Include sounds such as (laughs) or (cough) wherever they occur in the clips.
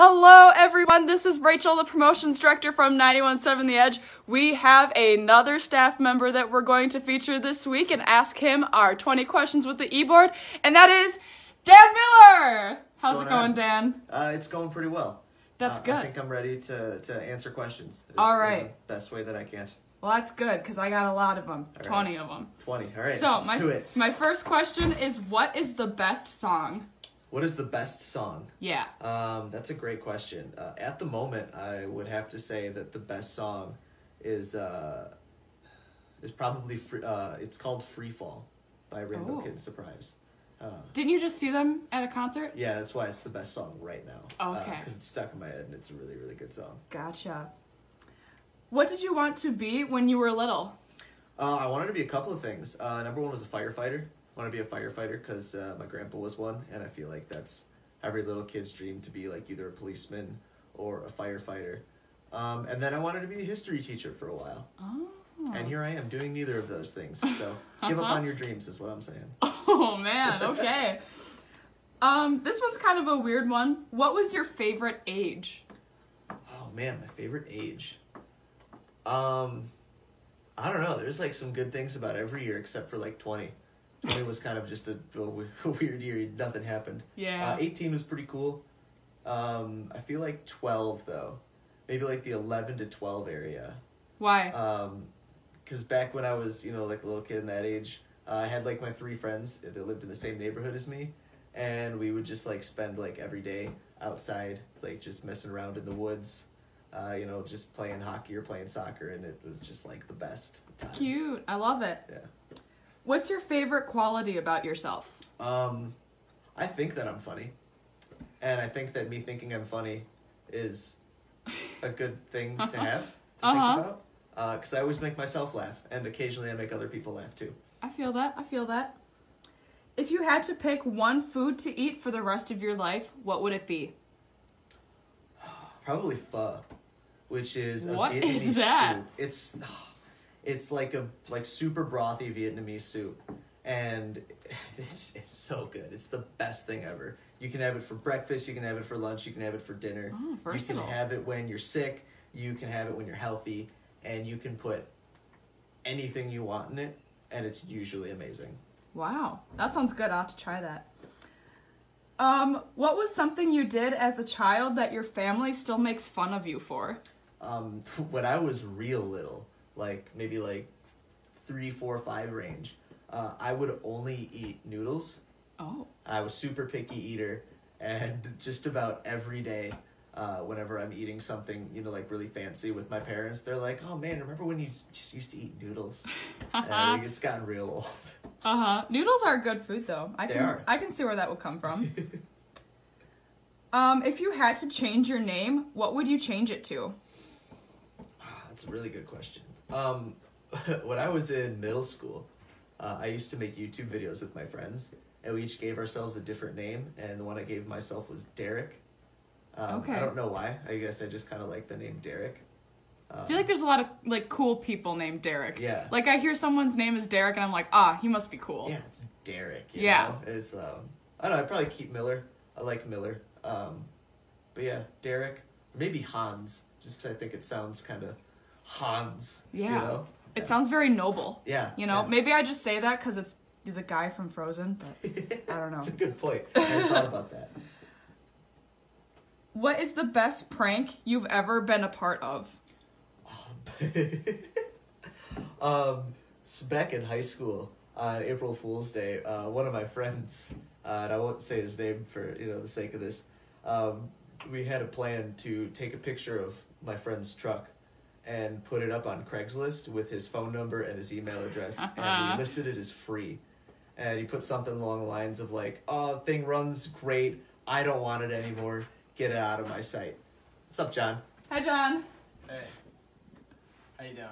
Hello, everyone. This is Rachel, the promotions director from 917 The Edge. We have another staff member that we're going to feature this week and ask him our 20 questions with the e-board, and that is Dan Miller. How's going it going, on? Dan? Uh, it's going pretty well. That's Uh, good. I think I'm ready to, to answer questions. All right. the best way that I can. Well, that's good because I got a lot of them, right. 20 of them. 20. All right. so, let's my, do it. my first question is what is the best song? What is the best song? Yeah. Um, that's a great question. Uh, at the moment, I would have to say that the best song is uh, is probably free, uh, it's called "Free Fall" by Rainbow Oh. Kitten Surprise. Uh, Didn't you just see them at a concert? yeah, that's why it's the best song right now. Okay. Because it's stuck in my head and it's a really really good song. Gotcha. What did you want to be when you were little? Uh, I wanted to be a couple of things. Uh, number one was a firefighter want to be a firefighter because uh, my grandpa was one, and I feel like that's every little kid's dream to be like either a policeman or a firefighter. Um, and then I wanted to be a history teacher for a while. Oh. And here I am doing neither of those things. So (laughs) give up uh-huh. on your dreams is what I'm saying. (laughs) Oh man, okay. um, this one's kind of a weird one. What was your favorite age? Oh man, my favorite age. Um, I don't know. There's like some good things about every year except for like 20 it was kind of just a, (laughs) a weird year. Nothing happened. Yeah. Uh, 18 was pretty cool. Um, I feel like 12 though, maybe like the 11 to 12 area. Why? Um, because back when I was you know like a little kid in that age, uh, I had like my three friends that lived in the same neighborhood as me, and we would just like spend like every day outside, like just messing around in the woods. Uh, you know, just playing hockey or playing soccer, and it was just like the best time. Cute, I love it. Yeah. What's your favorite quality about yourself? Um, I think that I'm funny, and I think that me thinking I'm funny is a good thing to have to Uh-huh. think about. Because I always make myself laugh, and occasionally I make other people laugh too. I feel that. I feel that. If you had to pick one food to eat for the rest of your life, what would it be? (sighs) Probably pho, which is a What Vietnamese is that? soup. It's (sighs) it's like a like super brothy Vietnamese soup, and (laughs) it's it's so good. It's the best thing ever. You can have it for breakfast. You can have it for lunch. You can have it for dinner. Oh, you can have it when you're sick. You can have it when you're healthy, and you can put anything you want in it, and it's usually amazing. Wow, that sounds good. I'll have to try that. Um, what was something you did as a child that your family still makes fun of you for? um, (laughs) when I was real little, like maybe like three, four, five range, uh, I would only eat noodles. Oh. I was super picky eater, and (laughs) just about every day, uh, whenever I'm eating something, you know, like really fancy with my parents, they're like, "Oh man, remember when you just used to eat noodles?" (laughs) and it's gotten real old. Uh huh. Noodles are good food, though. I They can are. I can see where that would come from. (laughs) um, if you had to change your name, what would you change it to? Ah, That's a really good question. Um, (laughs) when I was in middle school, uh, I used to make YouTube videos with my friends, and we each gave ourselves a different name. And the one I gave myself was Derek. Um, Okay. I don't know why. I guess I just kind of like the name Derek. Um, I feel like there's a lot of like cool people named Derek. Yeah. Like I hear someone's name is Derek, and I'm like, ah, he must be cool. yeah, it's Derek. You Yeah. know? It's um, I don't know. I'd probably keep Miller. I like Miller. Um, but yeah, Derek. Maybe Hans, just I think it sounds kind of Hans. Yeah. You know? It sounds very noble. Yeah. You know, yeah. maybe I just say that because it's the guy from Frozen, but I don't know. (laughs) That's a good point. I thought about that. What is the best prank you've ever been a part of? (laughs) um, so back in high school on April Fool's Day, uh, one of my friends, uh, and I won't say his name for you know the sake of this, um, we had a plan to take a picture of my friend's truck and put it up on Craigslist with his phone number and his email address, and we listed it as free. And he put something along the lines of like, "Oh, thing runs great. I don't want it anymore. Get it out of my sight." What's up, John? Hi, John. Hey. How you doing?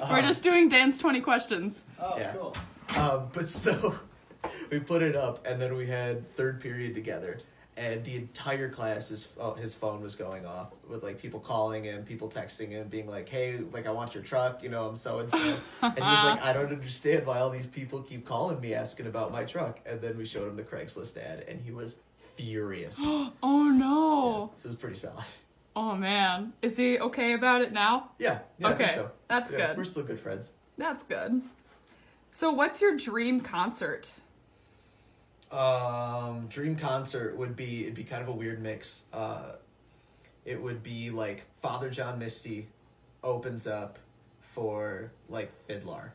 (laughs) We're Um, just doing Dan's 20 questions. Oh, Yeah. cool. Um, but so (laughs) we put it up, and then we had third period together, and the entire class his oh, his phone was going off with like people calling and people texting him, being like, "Hey, like I want your truck," you know, I'm so and so, and he was like, (laughs) "I don't understand why all these people keep calling me asking about my truck." And then we showed him the Craigslist ad, and he was furious. (gasps) oh no. So it's pretty solid. Oh man. Is he okay about it now? Yeah, yeah, I think Okay, so. that's Yeah, good. We're still good friends. That's good. So, what's your dream concert? Um, dream concert would be it'd be kind of a weird mix. Uh, it would be like Father John Misty opens up for like FIDLAR.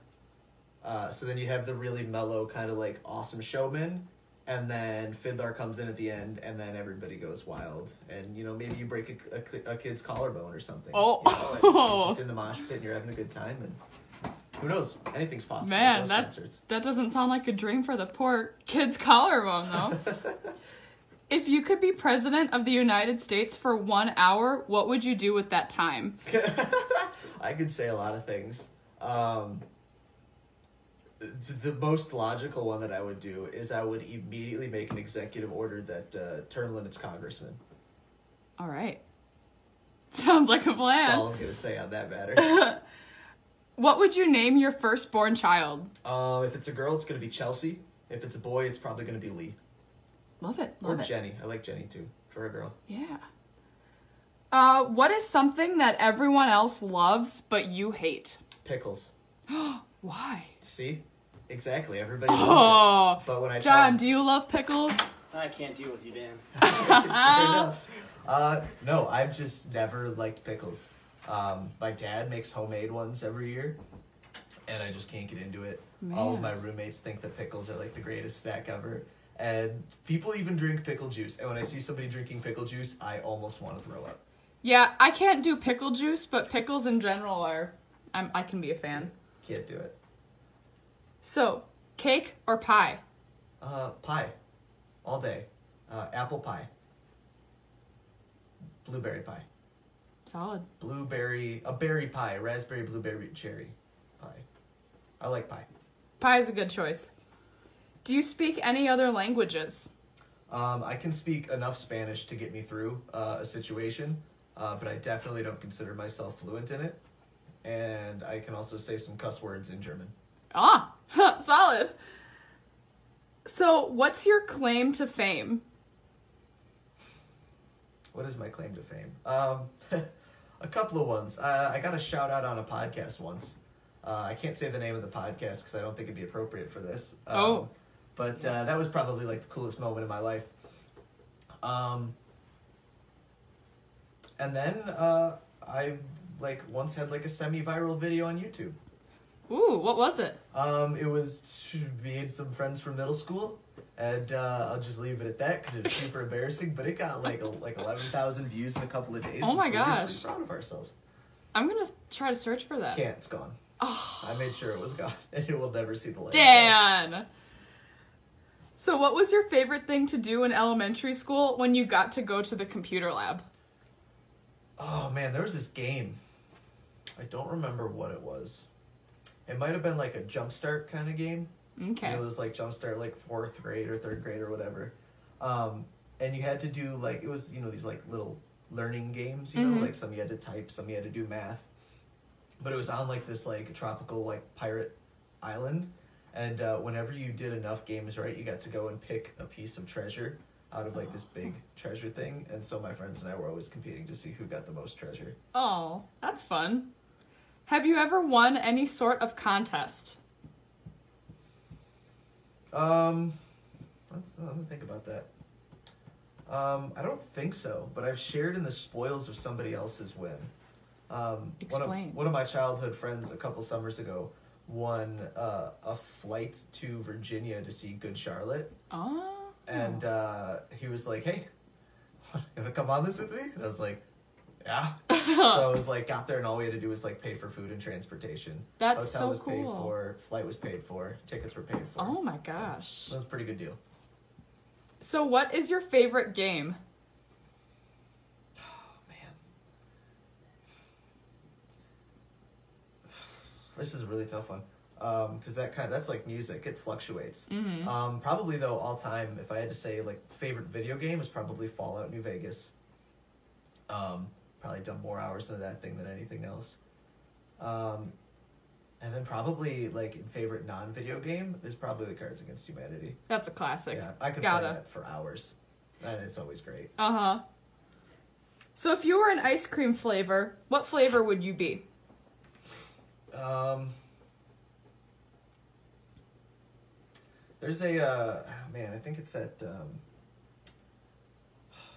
Uh, so then you have the really mellow kind of like awesome showman, and then FIDLAR comes in at the end, and then everybody goes wild, and you know maybe you break a, a, a kid's collarbone or something. Oh. you know, and you're just in the mosh pit, and you're having a good time, and who knows? Anything's possible. Man, that concerts. that doesn't sound like a dream for the poor kid's collarbone, though. (laughs) if you could be president of the United States for one hour, what would you do with that time? (laughs) I could say a lot of things. Um, the most logical one that I would do is I would immediately make an executive order that uh, term limits congressmen. All right. (laughs) Sounds like a That's all. I'm gonna say on that matter. What would you name your firstborn child? um, if it's a girl, it's gonna be Chelsea. If it's a boy, it's probably gonna be Lee Love it. or it. Jenny. I like Jenny too for a girl. Yeah. Uh, what is something that everyone else loves but you hate? Pickles. (gasps) Why? See, exactly. Everybody loves Oh, it. But when I John, tell do you love pickles? I can't deal with you, Dan. (laughs) Fair. (laughs) Uh, no, I've just never liked pickles. Um, my dad makes homemade ones every year, and I just can't get into it. All of my roommates think that pickles are like the greatest snack ever, and people even drink pickle juice. And when I see somebody drinking pickle juice, I almost want to throw up. Yeah, I can't do pickle juice, but pickles in general are. I'm, I can be a fan. Can't do it. So, cake or pie? Uh, pie, all day. Uh, apple pie. Blueberry pie. Solid. Blueberry, a berry pie, raspberry, blueberry, cherry pie. I like pie. Pie is a good choice. Do you speak any other languages? Um, I can speak enough Spanish to get me through uh, a situation, uh, but I definitely don't consider myself fluent in it. And I can also say some cuss words in German. Ah, (laughs) solid. So, what's your claim to fame? What is my claim to fame? Um, (laughs) a couple of ones. Uh, I got a shout out on a podcast once. Uh, I can't say the name of the podcast because I don't think it'd be appropriate for this. Um, Oh. But uh, that was probably like the coolest moment in my life. Um, and then uh, I like once had like a semi-viral video on YouTube. Ooh, what was it? Um, it was me and some friends from middle school, and uh, I'll just leave it at that because it was super embarrassing. But it got like a, like eleven thousand views in a couple of days. Oh my so we were gosh. proud of ourselves. I'm gonna try to search for that. Can't, it's gone. Oh, I made sure it was gone, (laughs) and it will never see the light. Dan! So, what was your favorite thing to do in elementary school when you got to go to the computer lab? Oh man, there was this game. I don't remember what it was. It might have been like a jumpstart kind of game. Okay. You know, those like jumpstart like fourth grade or third grade or whatever. Um, and you had to do like it was you know these like little learning games. You know, Mhm. like some you had to type, some you had to do math. But it was on like this like tropical like pirate island, and uh, whenever you did enough games right, you got to go and pick a piece of treasure out of like this big treasure thing. And so my friends and I were always competing to see who got the most treasure. Oh, that's fun. Have you ever won any sort of contest? Um, let's let me think about that. Um, I don't think so, but I've shared in the spoils of somebody else's win. Um, One Explain. of, one of my childhood friends a couple summers ago won uh, a flight to Virginia to see Good Charlotte, Oh. and uh, he was like, "Hey, you (laughs) wanna come on this with me?" And I was like, "Yeah." (laughs) so I was like, got there, and all we had to do was like pay for food and transportation. That's Hotel so was paid for, flight was paid for, tickets were paid for. Oh my So, gosh. that was a pretty good deal. So, what is your favorite game? Oh man, this is a really tough one because that kind of that's like music; it fluctuates. Mm-hmm. Um, probably though, all time, if I had to say like favorite video game is probably Fallout New Vegas. Um, probably done more hours into that thing than anything else. Um, and then probably like favorite non-video game is probably the Cards Against Humanity. That's a classic. Yeah, I could Gotta. play that for hours. and it's always great. Uh huh. So if you were an ice cream flavor, what flavor would you be? Um, there's a uh, man. I think it's at. Um,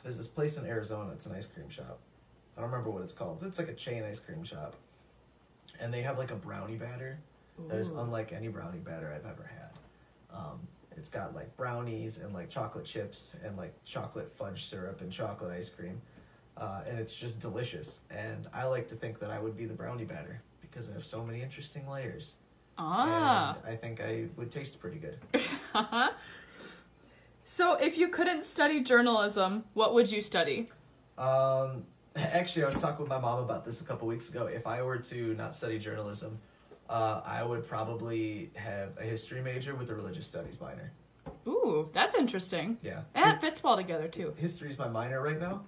there's this place in Arizona. It's an ice cream shop. I don't remember what it's called. But it's like a chain ice cream shop, and they have like a brownie batter that is unlike any brownie batter I've ever had. Um, it's got like brownies and like chocolate chips and like chocolate fudge syrup and chocolate ice cream, uh, and it's just delicious. And I like to think that I would be the brownie batter because I have so many interesting layers. Ah. And I think I would taste pretty good. (laughs) So if you couldn't study journalism, what would you study? Um, (laughs) actually, I was talking with my mom about this a couple weeks ago. If I were to not study journalism, uh, I would probably have a history major with a religious studies minor. Ooh, that's interesting. Yeah. And that fits well together too. History's my minor right now,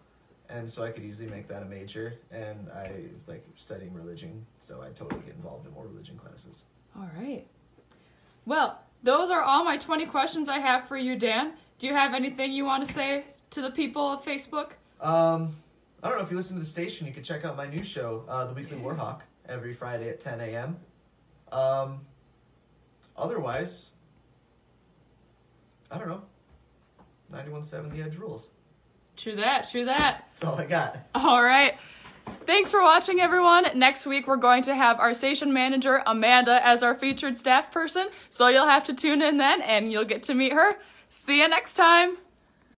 and so I could easily make that a major. And I like studying religion, so I totally get involved in more religion classes. All right. Well, those are all my 20 questions I have for you, Dan. Do you have anything you want to say to the people of Facebook? Um, I don't know if you listen to the station, you could check out my new show, uh, The Weekly Warhawk, every Friday at 10 a.m. Um, otherwise, I don't know. 91.7 The Edge rules. True that, true that. That's all I got. All right. Thanks for watching, everyone. Next week, we're going to have our station manager, Amanda, as our featured staff person. So you'll have to tune in then and you'll get to meet her. See you next time.